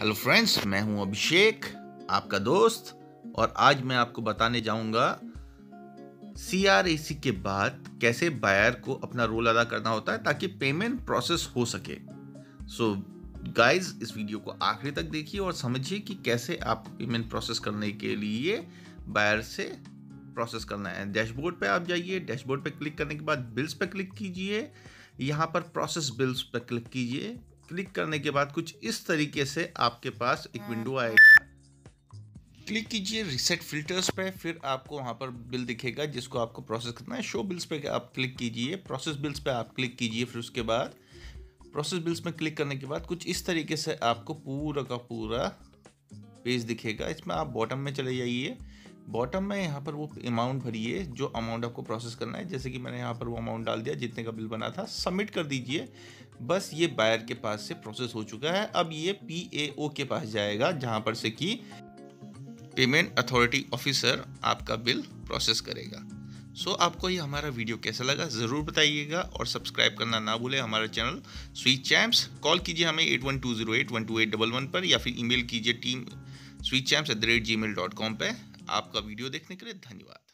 Hello friends मैं हूँ अभिषेक आपका दोस्त और आज मैं आपको बताने जाऊँगा सी के बाद कैसे बायर को अपना रोल अदा करना होता है ताकि पेमेंट प्रोसेस हो सके। सो so, गाइस इस वीडियो को आखिरी तक देखिए और समझिए कि कैसे आप पेमेंट प्रोसेस करने के लिए बायर से प्रोसेस करना है। डैशबोर्ड पे आप जाइए डैशबोर्ड पे क्लिक करने के बाद बिल्स पे क्लिक कीजिए यहाँ पर प्रोसेस बिल्स पे क्लिक कीजिए क्लिक करने के बाद कुछ इस तरीके से आपके पास एक विंडो आएगा। क्लिक कीजिए रिसेट फिल्टर्स पे फिर आपको वहाँ पर बिल दिखेगा जिसको आपको प्रोसेस करना है। शो बिल्स पे आप क्लिक कीजिए प्रोसेस बिल्स पे आप क्लिक कीजिए फिर उसके बाद प्रोसेस बिल्स में क्लिक करने के बाद कुछ इस तरीके से आपको पूरा का पूरा पेज दिखेगा। इसमें आप बॉटम में चले जाइए। बॉटम में यहाँ पर वो अमाउंट भरिए जो अमाउंट आपको प्रोसेस करना है। जैसे कि मैंने यहाँ पर वो अमाउंट डाल दिया जितने का बिल बना था सबमिट कर दीजिए। बस ये बायर के पास से प्रोसेस हो चुका है। अब ये पी ए ओ के पास जाएगा जहाँ पर से कि पेमेंट अथॉरिटी ऑफिसर आपका बिल प्रोसेस करेगा। सो so, आपको ये हमारा वीडियो कैसा लगा ज़रूर बताइएगा और सब्सक्राइब करना ना भूलें हमारा चैनल स्वीट चैम्प्स कॉल कीजिए हमें eight one two zero eight one two eight double one पर या फिर ईमेल कीजिए team sweet champs at the rate Gmail dot com पर आपका वीडियो देखने के लिए धन्यवाद।